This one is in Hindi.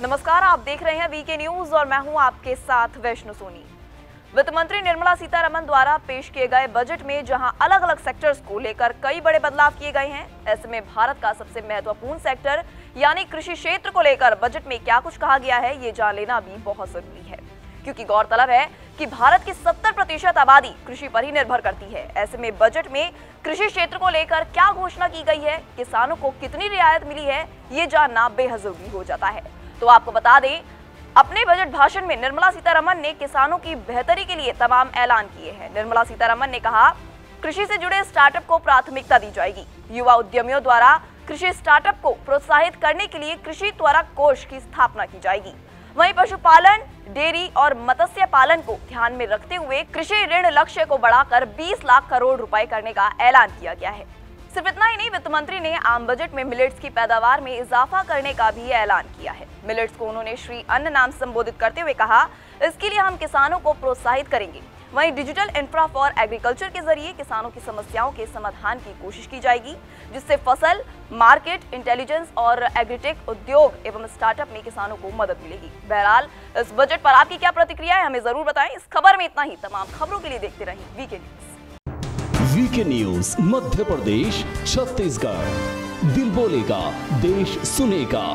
नमस्कार, आप देख रहे हैं वीके न्यूज़ और मैं हूँ आपके साथ वैष्णु सोनी। वित्त मंत्री निर्मला सीतारमन द्वारा पेश किए गए बजट में जहाँ अलग अलग सेक्टर्स को लेकर कई बड़े बदलाव किए गए हैं, ऐसे में भारत का सबसे महत्वपूर्ण सेक्टर यानी कृषि क्षेत्र को लेकर बजट में क्या कुछ कहा गया है, ये जान लेना भी बहुत ज़रूरी है। क्योंकि गौरतलब है कि भारत की 70 प्रतिशत आबादी कृषि पर ही निर्भर करती है। ऐसे में बजट में कृषि क्षेत्र को लेकर क्या घोषणा की गई है, किसानों को कितनी रियायत मिली है, ये जानना बेहद ज़रूरी हो जाता है। तो आपको बता दें, अपने बजट भाषण में निर्मला सीतारमन ने किसानों की बेहतरी के लिए तमाम ऐलान किए हैं। निर्मला सीतारमन ने कहा, कृषि से जुड़े स्टार्टअप को प्राथमिकता दी जाएगी। युवा उद्यमियों द्वारा कृषि स्टार्टअप को प्रोत्साहित करने के लिए कृषि त्वरक कोष की स्थापना की जाएगी। वहीं पशुपालन, डेयरी और मत्स्य पालन को ध्यान में रखते हुए कृषि ऋण लक्ष्य को बढ़ाकर 20 लाख करोड़ रुपए करने का ऐलान किया गया है। सिर्फ़ इतना ही नहीं वित्त मंत्री ने आम बजट में मिलेट्स की पैदावार में इजाफा करने का भी ऐलान किया है। मिलेट्स को उन्होंने श्री अन्न नाम संबोधित करते हुए कहा, इसके लिए हम किसानों को प्रोत्साहित करेंगे। वहीं डिजिटल इंफ्रा फॉर एग्रीकल्चर के ज़रिए किसानों की समस्याओं के समाधान की कोशिश की जाएगी, जिससे फ़सल, मार्केट, इंटेलिजेंस और एग्रीटेक उद्योग एवं स्टार्टअप में किसानों को मदद मिलेगी। बहरहाल, इस बजट पर आपकी क्या प्रतिक्रिया है, हमें ज़रूर बताएँ। इस खबर में इतना ही। तमाम खबरों के लिए देखते रहें VK news. VK news Madhya Pradesh Chhattisgarh. दिल बोलेगा देश सुनेगा।